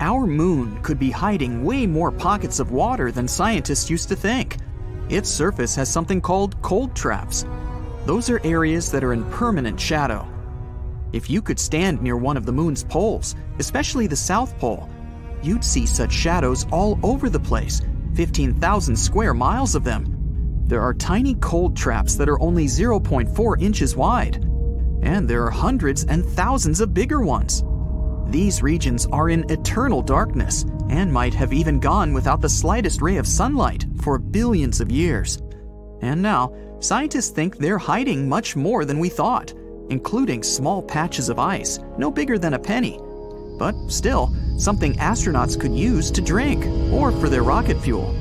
Our moon could be hiding way more pockets of water than scientists used to think. Its surface has something called cold traps. Those are areas that are in permanent shadow. If you could stand near one of the moon's poles, especially the South Pole, you'd see such shadows all over the place, 15,000 square miles of them. There are tiny cold traps that are only 0.4 inches wide, and there are hundreds and thousands of bigger ones. These regions are in eternal darkness and might have even gone without the slightest ray of sunlight for billions of years. And now, scientists think they're hiding much more than we thought, including small patches of ice, no bigger than a penny. But still, something astronauts could use to drink or for their rocket fuel.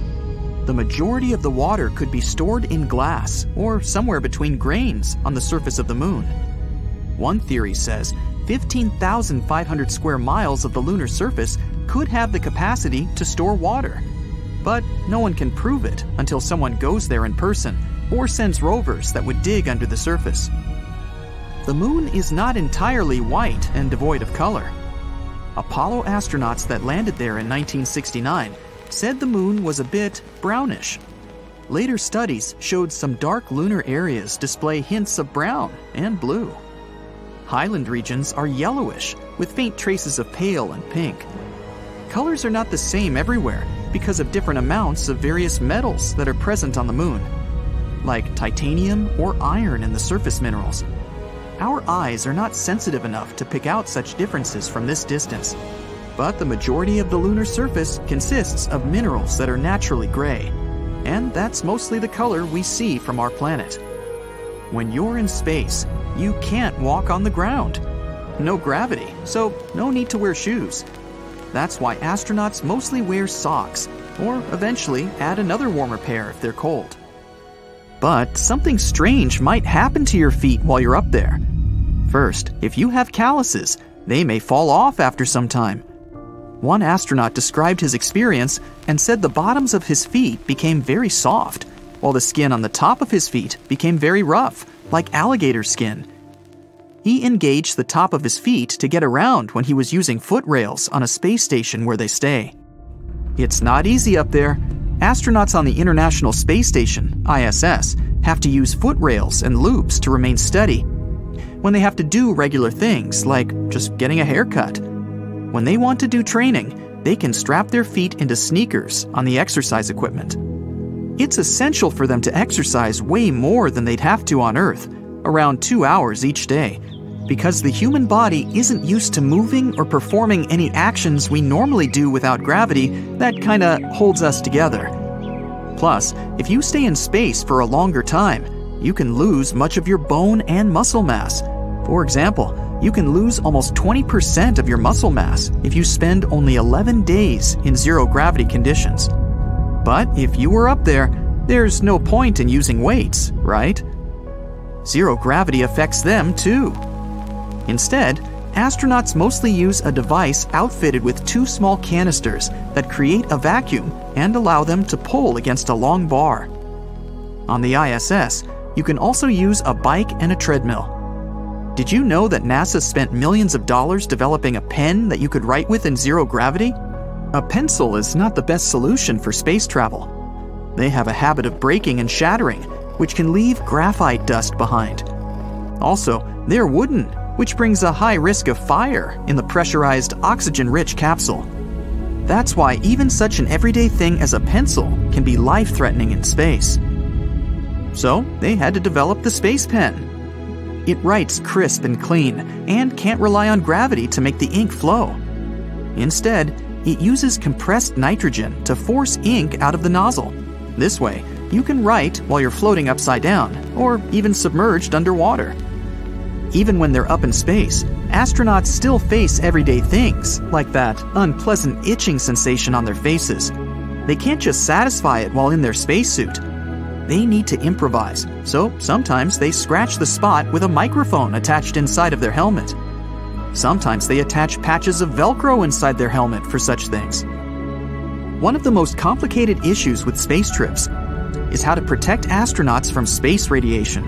The majority of the water could be stored in glass or somewhere between grains on the surface of the moon. One theory says 15,500 square miles of the lunar surface could have the capacity to store water. But no one can prove it until someone goes there in person or sends rovers that would dig under the surface. The moon is not entirely white and devoid of color. Apollo astronauts that landed there in 1969 said the moon was a bit brownish. Later studies showed some dark lunar areas display hints of brown and blue. Highland regions are yellowish, with faint traces of pale and pink. Colors are not the same everywhere because of different amounts of various metals that are present on the moon, like titanium or iron in the surface minerals. Our eyes are not sensitive enough to pick out such differences from this distance, but the majority of the lunar surface consists of minerals that are naturally gray, and that's mostly the color we see from our planet. When you're in space, you can't walk on the ground. No gravity, so no need to wear shoes. That's why astronauts mostly wear socks, or eventually add another warmer pair if they're cold. But something strange might happen to your feet while you're up there. First, if you have calluses, they may fall off after some time. One astronaut described his experience and said the bottoms of his feet became very soft while the skin on the top of his feet became very rough, like alligator skin. He engaged the top of his feet to get around when he was using foot rails on a space station where they stay. It's not easy up there. Astronauts on the International Space Station, ISS, have to use foot rails and loops to remain steady. When they have to do regular things, like just getting a haircut. When they want to do training, they can strap their feet into sneakers on the exercise equipment. It's essential for them to exercise way more than they'd have to on Earth, around two hours each day, because the human body isn't used to moving or performing any actions we normally do without gravity that kinda holds us together. Plus, if you stay in space for a longer time, you can lose much of your bone and muscle mass. For example, you can lose almost 20% of your muscle mass if you spend only 11 days in zero gravity conditions. But if you were up there, there's no point in using weights, right? Zero gravity affects them too. Instead, astronauts mostly use a device outfitted with two small canisters that create a vacuum and allow them to pull against a long bar. On the ISS, you can also use a bike and a treadmill. Did you know that NASA spent millions of dollars developing a pen that you could write with in zero gravity? A pencil is not the best solution for space travel. They have a habit of breaking and shattering, which can leave graphite dust behind. Also, they're wooden, which brings a high risk of fire in the pressurized, oxygen rich capsule. That's why even such an everyday thing as a pencil can be life threatening in space. So, they had to develop the space pen. It writes crisp and clean and can't rely on gravity to make the ink flow. Instead, it uses compressed nitrogen to force ink out of the nozzle. This way, you can write while you're floating upside down, or even submerged underwater. Even when they're up in space, astronauts still face everyday things, like that unpleasant itching sensation on their faces. They can't just satisfy it while in their spacesuit. They need to improvise, so sometimes they scratch the spot with a microphone attached inside of their helmet. Sometimes they attach patches of Velcro inside their helmet for such things. One of the most complicated issues with space trips is how to protect astronauts from space radiation.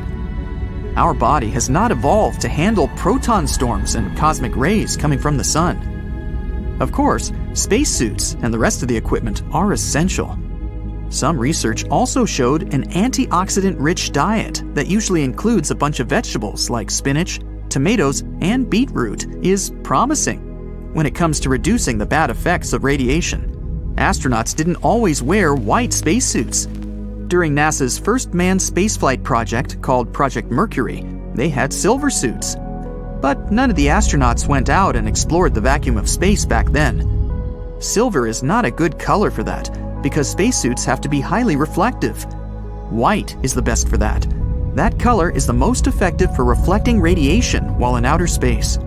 Our body has not evolved to handle proton storms and cosmic rays coming from the sun. Of course, spacesuits and the rest of the equipment are essential. Some research also showed an antioxidant rich diet that usually includes a bunch of vegetables like spinach, tomatoes, and beetroot is promising when it comes to reducing the bad effects of radiation. Astronauts didn't always wear white spacesuits. During NASA's first manned spaceflight project called Project Mercury, they had silver suits. But none of the astronauts went out and explored the vacuum of space back then. Silver is not a good color for that, because spacesuits have to be highly reflective. White is the best for that. That color is the most effective for reflecting radiation while in outer space.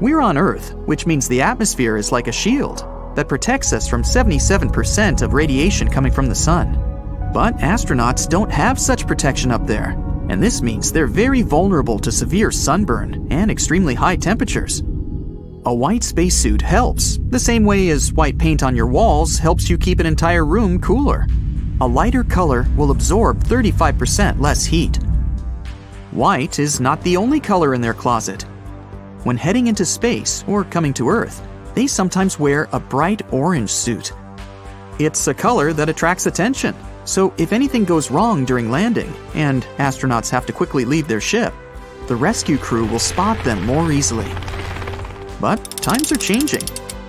We're on Earth, which means the atmosphere is like a shield that protects us from 77% of radiation coming from the sun. But astronauts don't have such protection up there, and this means they're very vulnerable to severe sunburn and extremely high temperatures. A white spacesuit helps, the same way as white paint on your walls helps you keep an entire room cooler. A lighter color will absorb 35% less heat. White is not the only color in their closet. When heading into space or coming to Earth, they sometimes wear a bright orange suit. It's a color that attracts attention, so if anything goes wrong during landing and astronauts have to quickly leave their ship, the rescue crew will spot them more easily. But times are changing.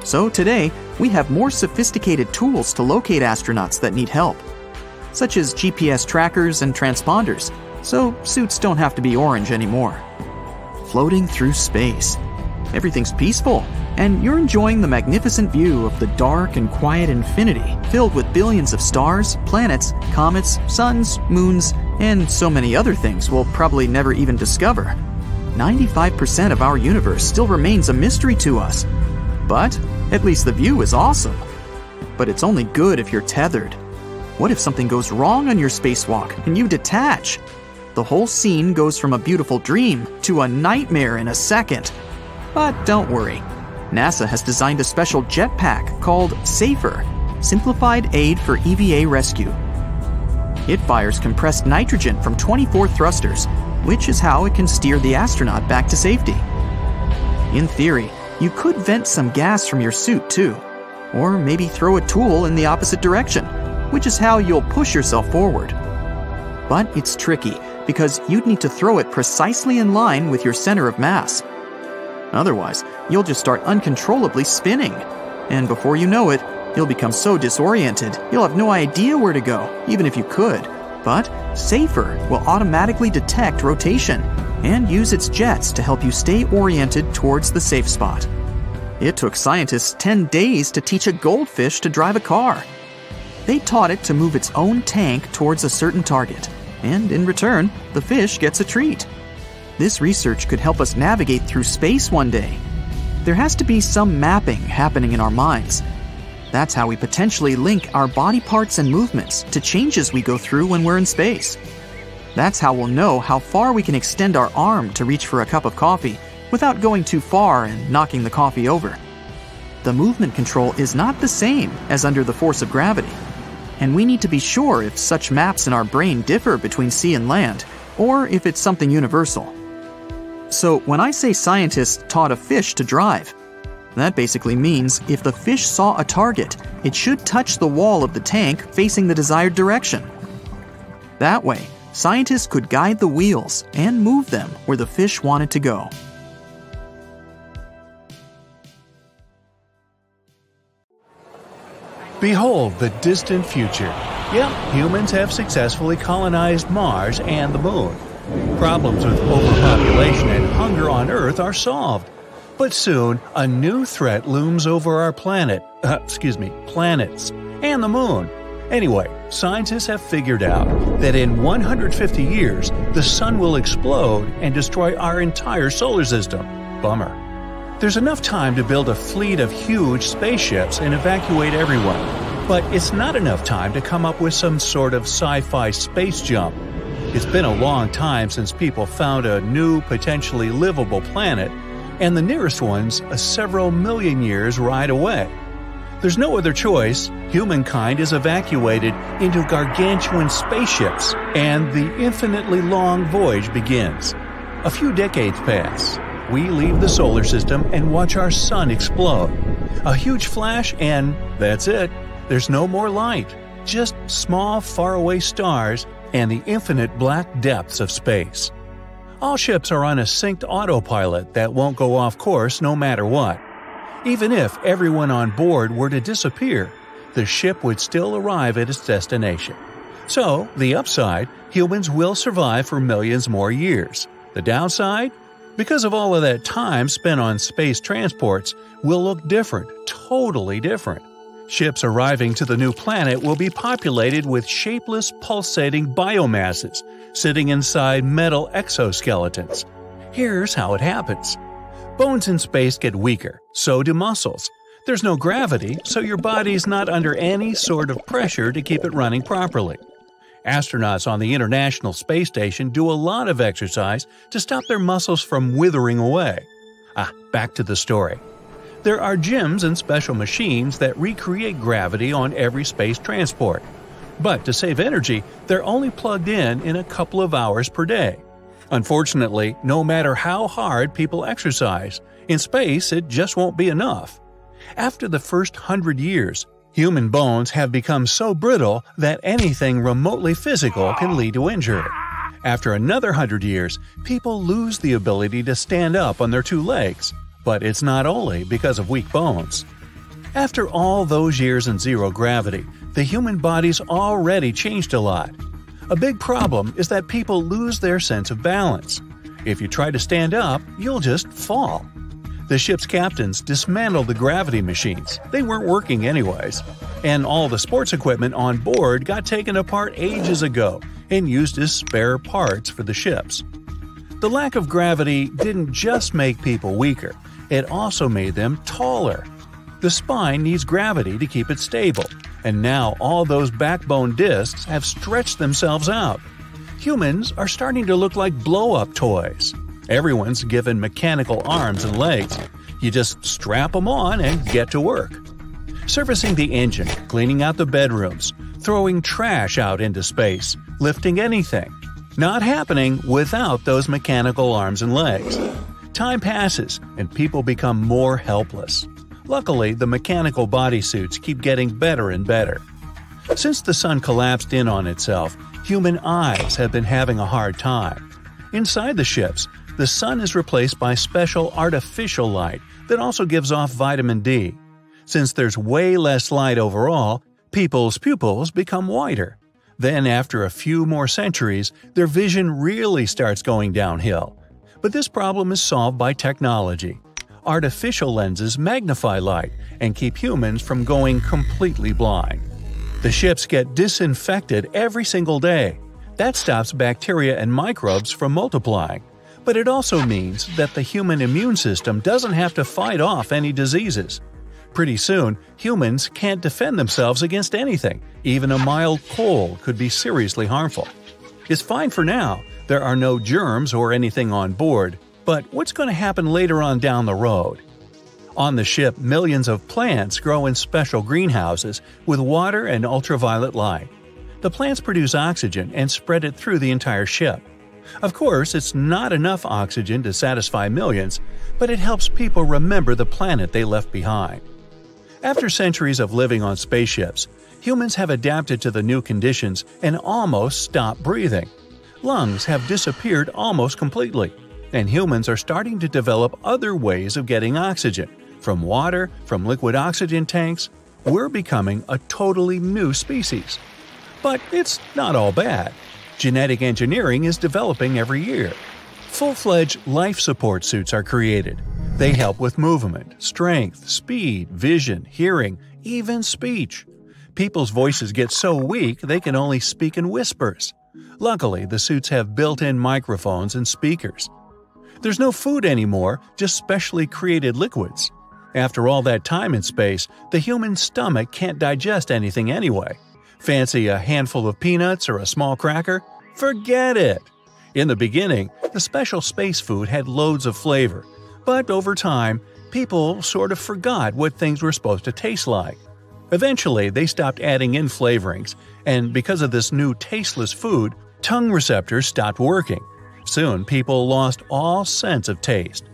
So today, we have more sophisticated tools to locate astronauts that need help, such as GPS trackers and transponders, so suits don't have to be orange anymore. Floating through space. Everything's peaceful, and you're enjoying the magnificent view of the dark and quiet infinity filled with billions of stars, planets, comets, suns, moons, and so many other things we'll probably never even discover. 95% of our universe still remains a mystery to us. But at least the view is awesome. But it's only good if you're tethered. What if something goes wrong on your spacewalk and you detach? The whole scene goes from a beautiful dream to a nightmare in a second. But don't worry. NASA has designed a special jetpack called SAFER, Simplified Aid for EVA Rescue. It fires compressed nitrogen from 24 thrusters which is how it can steer the astronaut back to safety. In theory, you could vent some gas from your suit too, or maybe throw a tool in the opposite direction, which is how you'll push yourself forward. But it's tricky because you'd need to throw it precisely in line with your center of mass. Otherwise, you'll just start uncontrollably spinning, and before you know it, you'll become so disoriented you'll have no idea where to go, even if you could. But SAFER will automatically detect rotation and use its jets to help you stay oriented towards the safe spot. It took scientists 10 days to teach a goldfish to drive a car. They taught it to move its own tank towards a certain target, and in return, the fish gets a treat. This research could help us navigate through space one day. There has to be some mapping happening in our minds that's how we potentially link our body parts and movements to changes we go through when we're in space. That's how we'll know how far we can extend our arm to reach for a cup of coffee without going too far and knocking the coffee over. The movement control is not the same as under the force of gravity, and we need to be sure if such maps in our brain differ between sea and land, or if it's something universal. So, when I say scientists taught a fish to drive, that basically means if the fish saw a target, it should touch the wall of the tank facing the desired direction. That way, scientists could guide the wheels and move them where the fish wanted to go. Behold the distant future. Yep, humans have successfully colonized Mars and the Moon. Problems with overpopulation and hunger on Earth are solved. But soon, a new threat looms over our planet, uh, excuse me, planets, and the moon. Anyway, scientists have figured out that in 150 years, the sun will explode and destroy our entire solar system. Bummer. There's enough time to build a fleet of huge spaceships and evacuate everyone, but it's not enough time to come up with some sort of sci fi space jump. It's been a long time since people found a new, potentially livable planet and the nearest one's a several million years ride away. There's no other choice. Humankind is evacuated into gargantuan spaceships, and the infinitely long voyage begins. A few decades pass. We leave the solar system and watch our sun explode. A huge flash, and that's it. There's no more light, just small, faraway stars and the infinite black depths of space. All ships are on a synced autopilot that won't go off course no matter what. Even if everyone on board were to disappear, the ship would still arrive at its destination. So, the upside, humans will survive for millions more years. The downside? Because of all of that time spent on space transports, will look different, totally different. Ships arriving to the new planet will be populated with shapeless, pulsating biomasses sitting inside metal exoskeletons. Here's how it happens bones in space get weaker, so do muscles. There's no gravity, so your body's not under any sort of pressure to keep it running properly. Astronauts on the International Space Station do a lot of exercise to stop their muscles from withering away. Ah, back to the story. There are gyms and special machines that recreate gravity on every space transport. But to save energy, they're only plugged in in a couple of hours per day. Unfortunately, no matter how hard people exercise, in space it just won't be enough. After the first hundred years, human bones have become so brittle that anything remotely physical can lead to injury. After another hundred years, people lose the ability to stand up on their two legs, but it's not only because of weak bones. After all those years in zero gravity, the human body's already changed a lot. A big problem is that people lose their sense of balance. If you try to stand up, you'll just fall. The ship's captains dismantled the gravity machines, they weren't working anyways, and all the sports equipment on board got taken apart ages ago and used as spare parts for the ships. The lack of gravity didn't just make people weaker, it also made them taller. The spine needs gravity to keep it stable, and now all those backbone discs have stretched themselves out. Humans are starting to look like blow up toys. Everyone's given mechanical arms and legs. You just strap them on and get to work. Servicing the engine, cleaning out the bedrooms, throwing trash out into space, lifting anything. Not happening without those mechanical arms and legs. Time passes, and people become more helpless. Luckily, the mechanical bodysuits keep getting better and better. Since the sun collapsed in on itself, human eyes have been having a hard time. Inside the ships, the sun is replaced by special artificial light that also gives off vitamin D. Since there's way less light overall, people's pupils become wider. Then, after a few more centuries, their vision really starts going downhill. But this problem is solved by technology. Artificial lenses magnify light and keep humans from going completely blind. The ships get disinfected every single day. That stops bacteria and microbes from multiplying. But it also means that the human immune system doesn't have to fight off any diseases. Pretty soon, humans can't defend themselves against anything. Even a mild cold could be seriously harmful. It's fine for now, there are no germs or anything on board, but what's going to happen later on down the road? On the ship, millions of plants grow in special greenhouses with water and ultraviolet light. The plants produce oxygen and spread it through the entire ship. Of course, it's not enough oxygen to satisfy millions, but it helps people remember the planet they left behind. After centuries of living on spaceships, humans have adapted to the new conditions and almost stopped breathing lungs have disappeared almost completely, and humans are starting to develop other ways of getting oxygen from water, from liquid oxygen tanks. We're becoming a totally new species. But it's not all bad. Genetic engineering is developing every year. Full fledged life support suits are created. They help with movement, strength, speed, vision, hearing, even speech. People's voices get so weak they can only speak in whispers. Luckily, the suits have built in microphones and speakers. There's no food anymore, just specially created liquids. After all that time in space, the human stomach can't digest anything anyway. Fancy a handful of peanuts or a small cracker? Forget it! In the beginning, the special space food had loads of flavor, but over time, people sort of forgot what things were supposed to taste like. Eventually, they stopped adding in flavorings, and because of this new tasteless food, tongue receptors stopped working. Soon, people lost all sense of taste.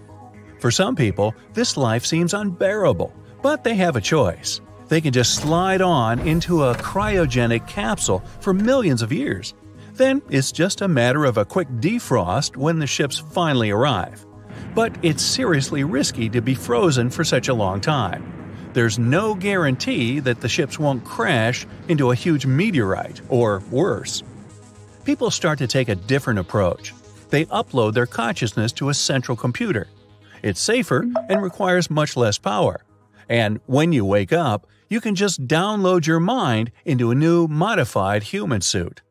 For some people, this life seems unbearable, but they have a choice. They can just slide on into a cryogenic capsule for millions of years. Then it's just a matter of a quick defrost when the ships finally arrive. But it's seriously risky to be frozen for such a long time. There's no guarantee that the ships won't crash into a huge meteorite, or worse. People start to take a different approach. They upload their consciousness to a central computer. It's safer and requires much less power. And when you wake up, you can just download your mind into a new modified human suit.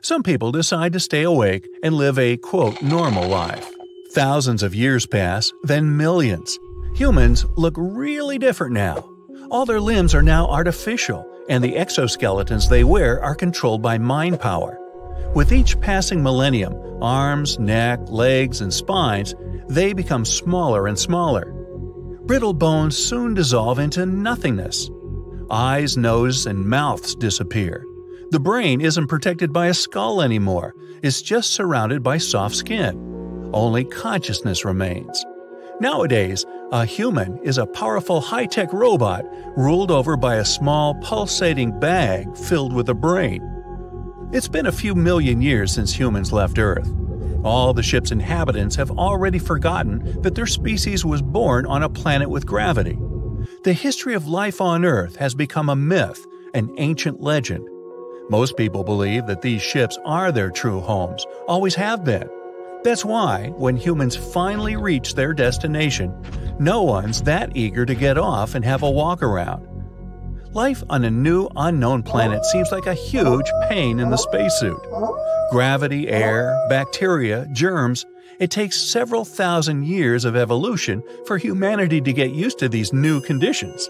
Some people decide to stay awake and live a quote normal life. Thousands of years pass, then millions. Humans look really different now. All their limbs are now artificial, and the exoskeletons they wear are controlled by mind power. With each passing millennium, arms, neck, legs, and spines, they become smaller and smaller. Brittle bones soon dissolve into nothingness. Eyes, nose, and mouths disappear. The brain isn't protected by a skull anymore, it's just surrounded by soft skin. Only consciousness remains. Nowadays, a human is a powerful high tech robot ruled over by a small pulsating bag filled with a brain. It's been a few million years since humans left Earth. All the ship's inhabitants have already forgotten that their species was born on a planet with gravity. The history of life on Earth has become a myth, an ancient legend. Most people believe that these ships are their true homes, always have been. That's why, when humans finally reach their destination, no one's that eager to get off and have a walk around. Life on a new, unknown planet seems like a huge pain in the spacesuit. Gravity, air, bacteria, germs, it takes several thousand years of evolution for humanity to get used to these new conditions.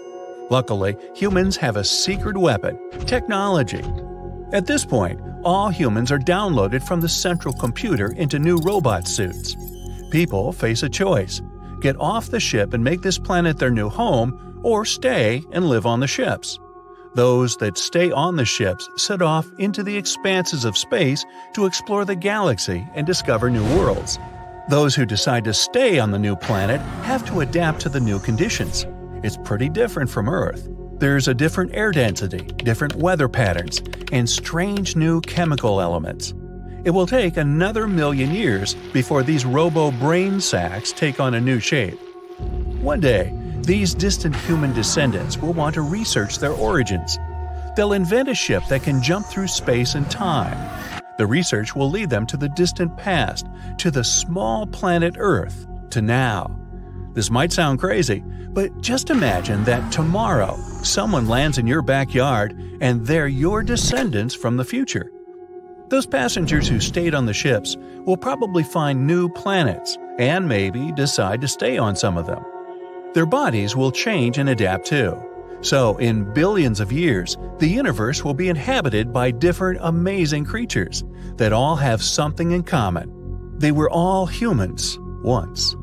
Luckily, humans have a secret weapon technology. At this point, all humans are downloaded from the central computer into new robot suits. People face a choice get off the ship and make this planet their new home, or stay and live on the ships. Those that stay on the ships set off into the expanses of space to explore the galaxy and discover new worlds. Those who decide to stay on the new planet have to adapt to the new conditions. It's pretty different from Earth. There's a different air density, different weather patterns, and strange new chemical elements. It will take another million years before these robo brain sacs take on a new shape. One day, these distant human descendants will want to research their origins. They'll invent a ship that can jump through space and time. The research will lead them to the distant past, to the small planet Earth, to now. This might sound crazy, but just imagine that tomorrow someone lands in your backyard and they're your descendants from the future. Those passengers who stayed on the ships will probably find new planets and maybe decide to stay on some of them. Their bodies will change and adapt too. So, in billions of years, the universe will be inhabited by different amazing creatures that all have something in common. They were all humans once.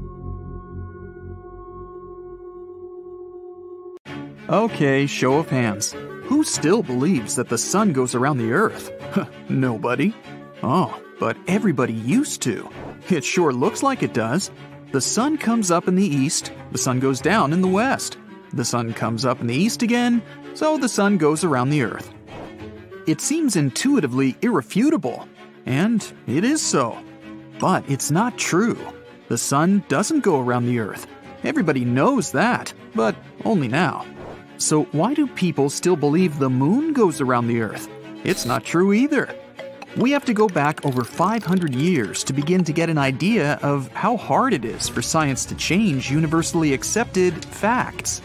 Okay, show of hands. Who still believes that the sun goes around the earth? Nobody. Oh, but everybody used to. It sure looks like it does. The sun comes up in the east, the sun goes down in the west. The sun comes up in the east again, so the sun goes around the earth. It seems intuitively irrefutable, and it is so. But it's not true. The sun doesn't go around the earth. Everybody knows that, but only now. So, why do people still believe the moon goes around the Earth? It's not true either. We have to go back over 500 years to begin to get an idea of how hard it is for science to change universally accepted facts.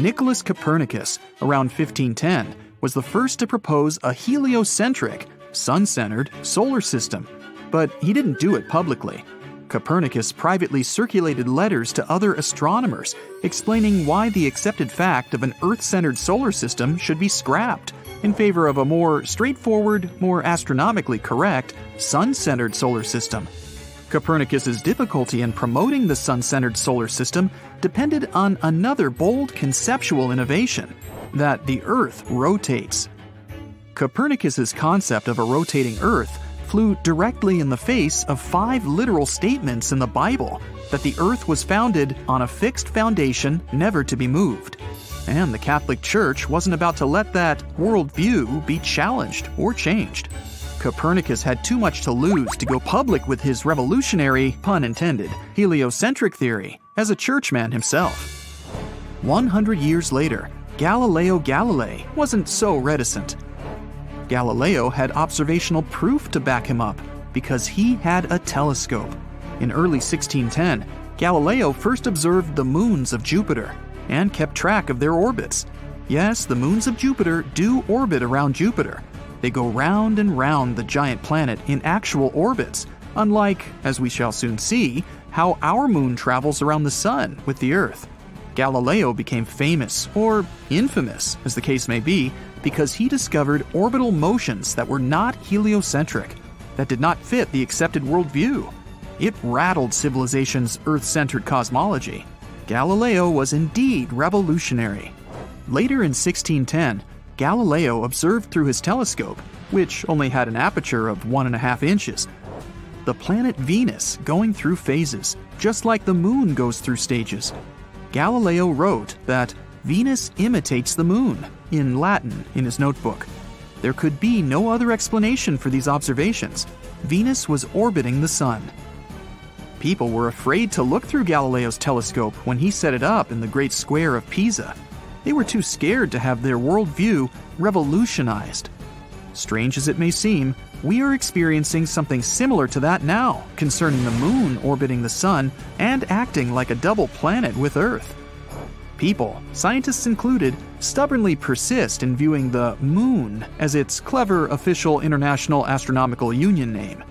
Nicholas Copernicus, around 1510, was the first to propose a heliocentric, sun centered solar system, but he didn't do it publicly. Copernicus privately circulated letters to other astronomers explaining why the accepted fact of an Earth centered solar system should be scrapped in favor of a more straightforward, more astronomically correct, sun centered solar system. Copernicus's difficulty in promoting the sun centered solar system depended on another bold conceptual innovation that the Earth rotates. Copernicus's concept of a rotating Earth flew directly in the face of five literal statements in the Bible that the earth was founded on a fixed foundation never to be moved. And the Catholic Church wasn't about to let that worldview be challenged or changed. Copernicus had too much to lose to go public with his revolutionary, pun intended, heliocentric theory as a churchman himself. 100 years later, Galileo Galilei wasn't so reticent. Galileo had observational proof to back him up because he had a telescope. In early 1610, Galileo first observed the moons of Jupiter and kept track of their orbits. Yes, the moons of Jupiter do orbit around Jupiter. They go round and round the giant planet in actual orbits, unlike, as we shall soon see, how our moon travels around the sun with the Earth. Galileo became famous, or infamous, as the case may be, because he discovered orbital motions that were not heliocentric, that did not fit the accepted worldview. It rattled civilization's Earth centered cosmology. Galileo was indeed revolutionary. Later in 1610, Galileo observed through his telescope, which only had an aperture of one and a half inches, the planet Venus going through phases, just like the moon goes through stages. Galileo wrote that Venus imitates the moon, in Latin, in his notebook. There could be no other explanation for these observations. Venus was orbiting the sun. People were afraid to look through Galileo's telescope when he set it up in the Great Square of Pisa. They were too scared to have their worldview revolutionized. Strange as it may seem, we are experiencing something similar to that now concerning the moon orbiting the sun and acting like a double planet with Earth. People, scientists included, stubbornly persist in viewing the moon as its clever official International Astronomical Union name.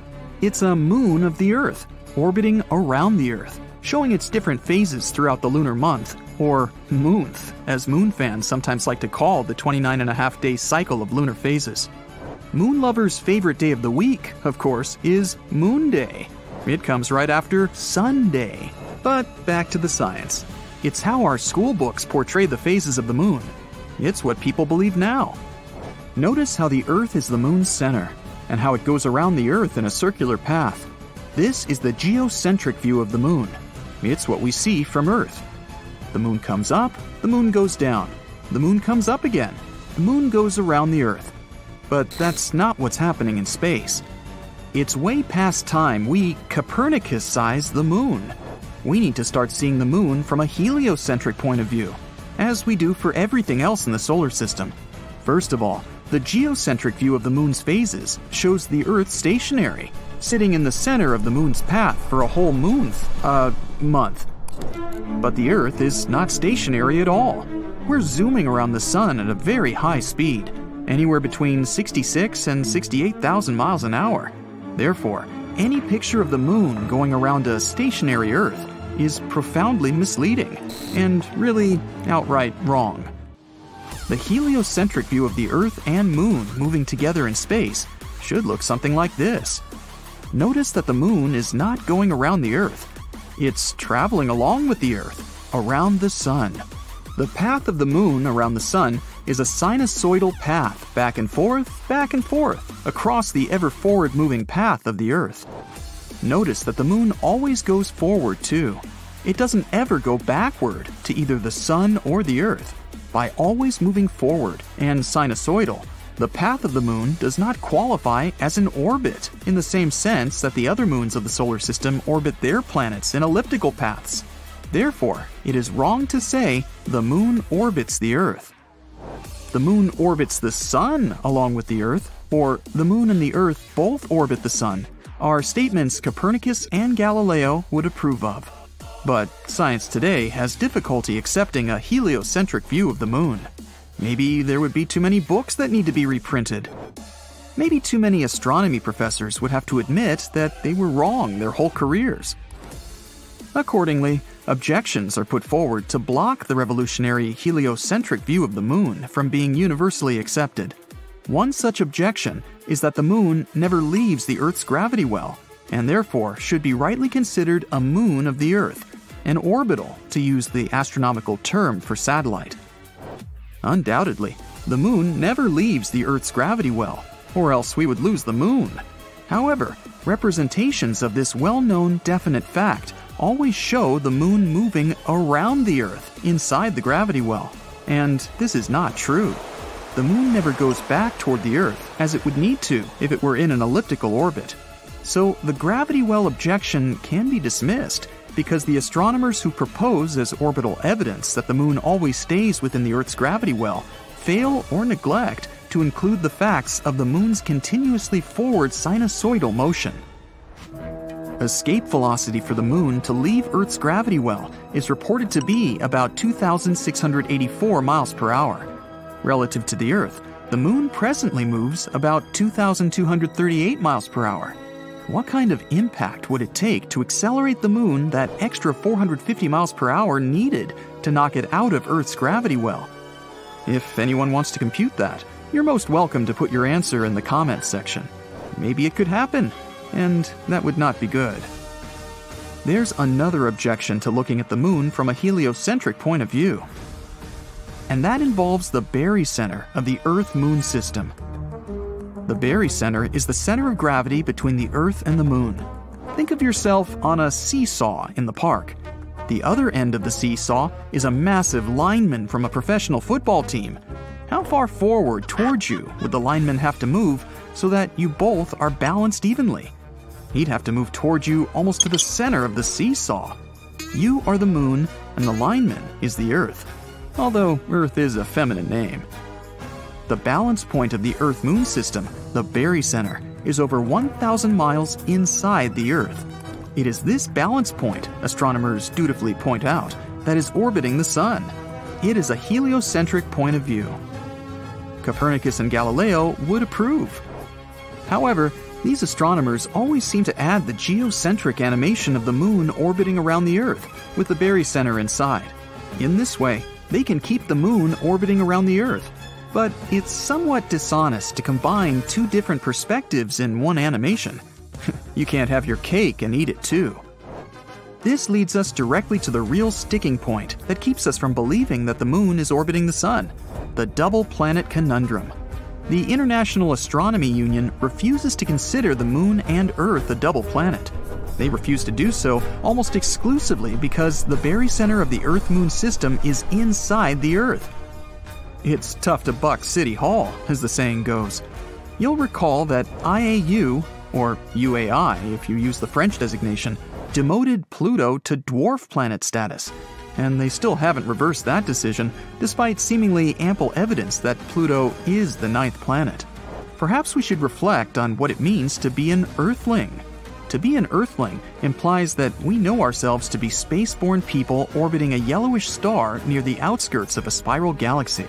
It's a moon of the Earth, orbiting around the Earth, showing its different phases throughout the lunar month, or moonth, as moon fans sometimes like to call the 29 and a half day cycle of lunar phases. Moon lovers' favorite day of the week, of course, is Moon Day. It comes right after Sunday. But back to the science. It's how our school books portray the phases of the moon. It's what people believe now. Notice how the Earth is the moon's center, and how it goes around the Earth in a circular path. This is the geocentric view of the moon. It's what we see from Earth. The moon comes up, the moon goes down. The moon comes up again. The moon goes around the Earth. But that's not what's happening in space. It's way past time we Copernicize the moon. We need to start seeing the moon from a heliocentric point of view, as we do for everything else in the solar system. First of all, the geocentric view of the moon's phases shows the Earth stationary, sitting in the center of the moon's path for a whole moon, uh, month. But the Earth is not stationary at all. We're zooming around the sun at a very high speed anywhere between 66 and 68,000 miles an hour. Therefore, any picture of the moon going around a stationary Earth is profoundly misleading and really outright wrong. The heliocentric view of the Earth and Moon moving together in space should look something like this. Notice that the Moon is not going around the Earth, it's traveling along with the Earth, around the Sun. The path of the Moon around the Sun is a sinusoidal path back and forth, back and forth, across the ever forward moving path of the Earth. Notice that the moon always goes forward too. It doesn't ever go backward to either the sun or the Earth. By always moving forward and sinusoidal, the path of the moon does not qualify as an orbit in the same sense that the other moons of the solar system orbit their planets in elliptical paths. Therefore, it is wrong to say the moon orbits the Earth the moon orbits the sun along with the Earth, or the moon and the Earth both orbit the sun, are statements Copernicus and Galileo would approve of. But science today has difficulty accepting a heliocentric view of the moon. Maybe there would be too many books that need to be reprinted. Maybe too many astronomy professors would have to admit that they were wrong their whole careers. Accordingly, Objections are put forward to block the revolutionary heliocentric view of the moon from being universally accepted. One such objection is that the moon never leaves the Earth's gravity well, and therefore should be rightly considered a moon of the Earth, an orbital, to use the astronomical term for satellite. Undoubtedly, the moon never leaves the Earth's gravity well, or else we would lose the moon. However, representations of this well known definite fact always show the moon moving around the Earth inside the gravity well. And this is not true. The moon never goes back toward the Earth, as it would need to if it were in an elliptical orbit. So the gravity well objection can be dismissed because the astronomers who propose as orbital evidence that the moon always stays within the Earth's gravity well fail or neglect to include the facts of the moon's continuously forward sinusoidal motion. Escape velocity for the moon to leave Earth's gravity well is reported to be about 2,684 miles per hour. Relative to the Earth, the moon presently moves about 2,238 miles per hour. What kind of impact would it take to accelerate the moon that extra 450 miles per hour needed to knock it out of Earth's gravity well? If anyone wants to compute that, you're most welcome to put your answer in the comments section. Maybe it could happen, and that would not be good. There's another objection to looking at the moon from a heliocentric point of view, and that involves the barycenter of the Earth Moon system. The barycenter is the center of gravity between the Earth and the moon. Think of yourself on a seesaw in the park. The other end of the seesaw is a massive lineman from a professional football team. How far forward towards you would the lineman have to move so that you both are balanced evenly? He'd have to move towards you almost to the center of the seesaw. You are the moon, and the lineman is the Earth, although Earth is a feminine name. The balance point of the Earth Moon system, the barycenter, is over 1,000 miles inside the Earth. It is this balance point, astronomers dutifully point out, that is orbiting the Sun. It is a heliocentric point of view. Copernicus and Galileo would approve. However, these astronomers always seem to add the geocentric animation of the moon orbiting around the Earth, with the barycenter inside. In this way, they can keep the moon orbiting around the Earth. But it's somewhat dishonest to combine two different perspectives in one animation. you can't have your cake and eat it too. This leads us directly to the real sticking point that keeps us from believing that the moon is orbiting the sun the double planet conundrum. The International Astronomy Union refuses to consider the Moon and Earth a double planet. They refuse to do so almost exclusively because the barycenter of the Earth Moon system is inside the Earth. It's tough to buck City Hall, as the saying goes. You'll recall that IAU, or UAI if you use the French designation, demoted Pluto to dwarf planet status and they still haven't reversed that decision, despite seemingly ample evidence that Pluto is the ninth planet. Perhaps we should reflect on what it means to be an Earthling. To be an Earthling implies that we know ourselves to be spaceborne people orbiting a yellowish star near the outskirts of a spiral galaxy.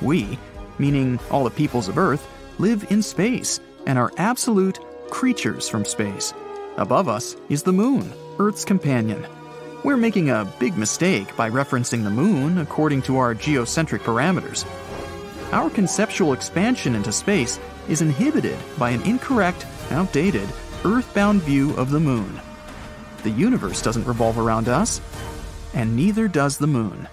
We, meaning all the peoples of Earth, live in space and are absolute creatures from space. Above us is the Moon, Earth's companion, we're making a big mistake by referencing the moon according to our geocentric parameters. Our conceptual expansion into space is inhibited by an incorrect, outdated, earthbound view of the moon. The universe doesn't revolve around us, and neither does the moon.